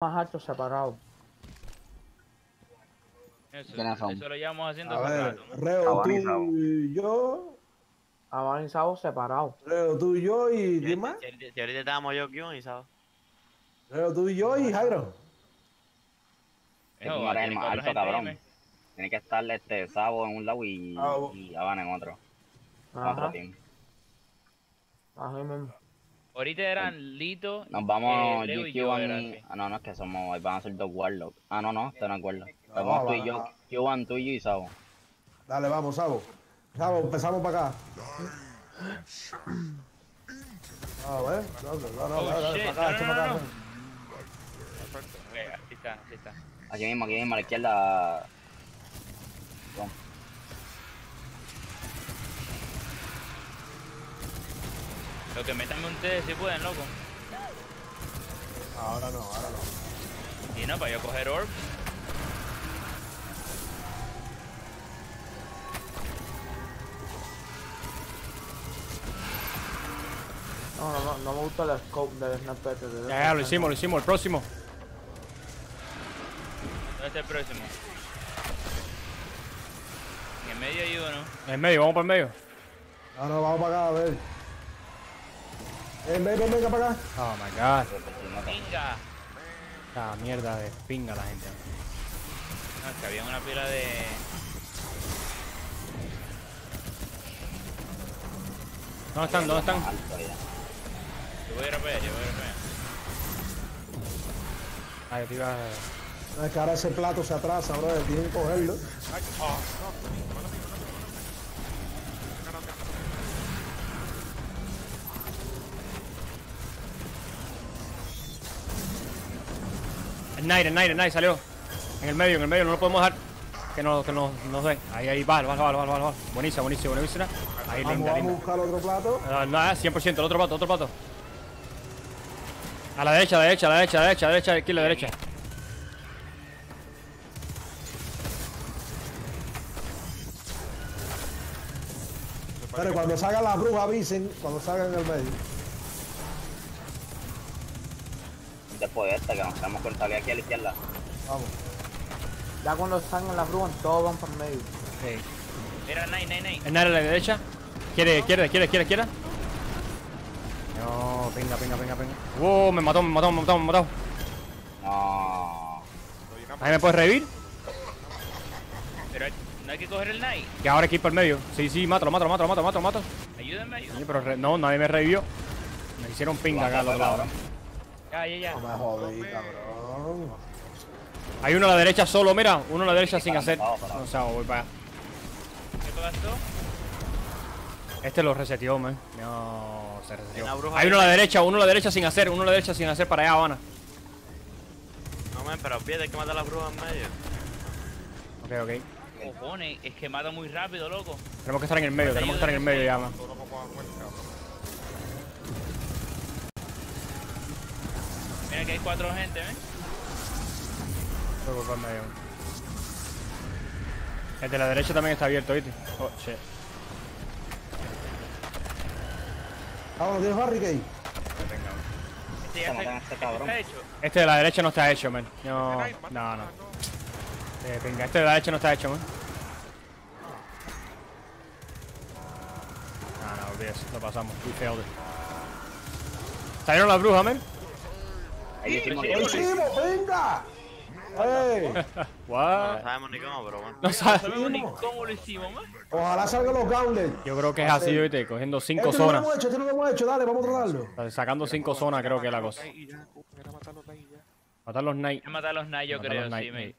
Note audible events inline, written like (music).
más altos separados. Eso, lo llevamos haciendo A hace ver. Reo, tú Sabo. y yo. Avanizados separados. Reo, tú y yo y. ¿Quién más? Si ahorita- si ahorita estábamos yo, Kion y Sao. Reo, tú y yo y Jairo. Que eres el más alto, cabrón. Tiene que estar este Sabo en un lado y, Sabo. y Habana en otro. En otro Ajá. team. Así mismo. Ahorita eran Lito, Nos vamos eh, Leo y yo. Ah, no, no, es que somos. Van a ser dos Warlock. Ah, no, no, este no. No, Vamos tú y yo. Q1, tú y yo y Sabo. Dale, vamos, Sabo. Sabo, empezamos para acá. A ver, no, no, no, Oh, para acá, para acá. Ok, así está, así está. Aquí mismo, aquí mismo, a la izquierda. Lo que metan ustedes si pueden, loco. Ahora no, ahora no. Y no, para yo coger orb. No, no, no, no me gusta el scope del sniper. de- Ya, ya, lo hicimos, lo hicimos. El próximo. ¿Dónde está el próximo? En el medio hay uno. En el medio, vamos por el medio. No, no, vamos para acá, a ver. Eh, ven, ven, venga para acá. Oh my god. ¡Venga! Esta mierda de pinga la gente. No, es que había una pila de... ¿Dónde están? ¿Dónde están? Yo voy a rapear, yo voy a rapear. Ah, yo te iba a... No, es que ahora ese plato se atrasa, bro. Tienen que cogerlo. El Knight, el Knight salió. En el medio, en el medio, no lo podemos dejar. Que nos, que nos, nos den. Ahí, ahí, vale, vale, vale, vale, vale. Buenísima, buenísima, buenísima. Ahí, Vamos, linda, vamos a linda. buscar otro plato. Ah, Nada, 100%, el otro pato, otro pato. A la derecha, a la derecha, a la derecha, a la derecha, a la derecha, aquí a la derecha. Pero cuando salgan las brujas, avisen. Cuando salgan en el medio. Después de esta, que nos quedamos con salir aquí a la izquierda. Vamos. Ya cuando están en la brúa, todos van por el medio. Sí. Mira, Nine, Nine, Nine. El Knight a la derecha. ¿Quiere, quiere, quiere, quiere, quiere? No, venga, venga, venga, venga. Uh, me mató, me mató, me mató, me mató. No. Ahí me puedes revivir. Pero hay- no hay que coger el Knight. Que ahora aquí por el medio. Sí, sí, mátalo, mátalo, mátalo, mátalo, mátalo, mátalo. Ayúdenme, ayúdenme. Coño, pero re- no, nadie me revivió. Me hicieron pinga acá al otro lado. Ya, ya, ya. No me jodí, cabrón. Hay uno a la derecha solo, mira. Uno a la derecha sin hacer. parado. O sea, voy para allá. Este lo reseteó, man. No, se reseteó. Hay bruja uno a la derecha, uno a la derecha sin hacer, uno a la derecha sin hacer para allá, Habana. No, men, pero olvídate hay que matar a las brujas en medio. Ok, ok. Cojones, es que mata muy rápido, loco. Tenemos que estar en el medio, tenemos que estar en el medio ya, man. Mira que hay cuatro gente, ¿eh? Voy por el medio. El de la derecha también está abierto, ¿viste? Oh, shit. Vamos, ¿tienes barricade? Este ya está, este este cabrón. está hecho. Este de la derecha no está hecho, man. No, no, no. Eh, venga, este de la derecha no está hecho, man. No, no, olvídese, lo pasamos. We failed it. ¿Salieron las brujas, man? Ahí hicimos sí, ¡Lo sí. hicimos! ¡Venga! ¡Ey! (laughs) No sabemos ni cómo, pero bueno. No sabemos ni cómo lo hicimos, man. Ojalá salgan los gauntlets. Yo creo que es así, ¿viste? Cogiendo cinco Este no lo zonas. hemos hecho, este no lo hemos hecho. Dale, vamos a tratarlo. Sacando cinco zonas, creo que es la cosa. Matar los que matar los Knights, yo creo, sí,